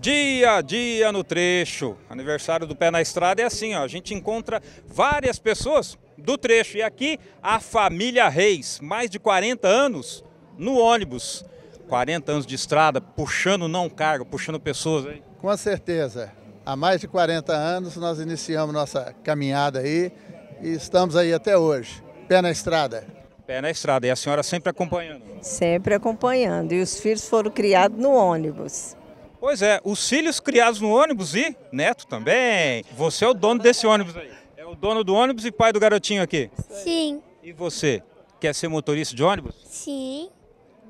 Dia a dia no trecho. Aniversário do Pé na Estrada é assim, ó. A gente encontra várias pessoas do trecho. E aqui a família Reis, mais de 40 anos no ônibus. 40 anos de estrada, puxando não carga, puxando pessoas aí. Com certeza. Há mais de 40 anos nós iniciamos nossa caminhada aí e estamos aí até hoje. Pé na estrada. Pé na estrada. E a senhora sempre acompanhando? Sempre acompanhando. E os filhos foram criados no ônibus. Pois é, os filhos criados no ônibus e neto também. Você é o dono desse ônibus aí. É o dono do ônibus e pai do garotinho aqui. Sim. E você? Quer ser motorista de ônibus? Sim.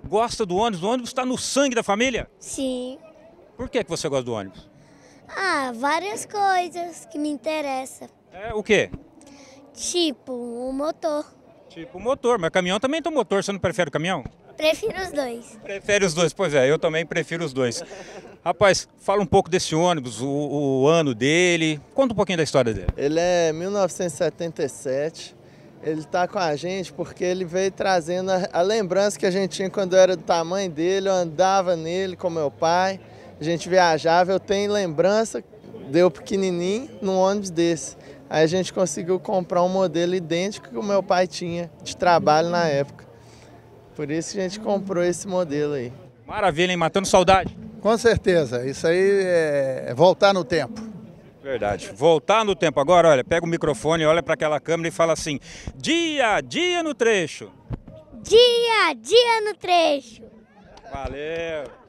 Gosta do ônibus? O ônibus está no sangue da família? Sim. Por que, que você gosta do ônibus? Ah, várias coisas que me interessam. É o quê? Tipo, o motor. Tipo motor, mas caminhão também tem motor, você não prefere o caminhão? Prefiro os dois. Prefere os dois, pois é, eu também prefiro os dois. Rapaz, fala um pouco desse ônibus, o, o ano dele, conta um pouquinho da história dele. Ele é 1977, ele está com a gente porque ele veio trazendo a, a, lembrança que a gente tinha quando eu era do tamanho dele, eu andava nele com meu pai, a gente viajava, eu tenho lembrança, deu pequenininho num ônibus desse. Aí a gente conseguiu comprar um modelo idêntico que o meu pai tinha de trabalho na época. Por isso que a gente comprou esse modelo aí. Maravilha, hein? Matando saudade. Com certeza, isso aí é voltar no tempo. Verdade. Voltar no tempo. Agora, olha, pega o microfone, olha para aquela câmera e fala assim: dia a dia no trecho. Dia a dia no trecho. Valeu.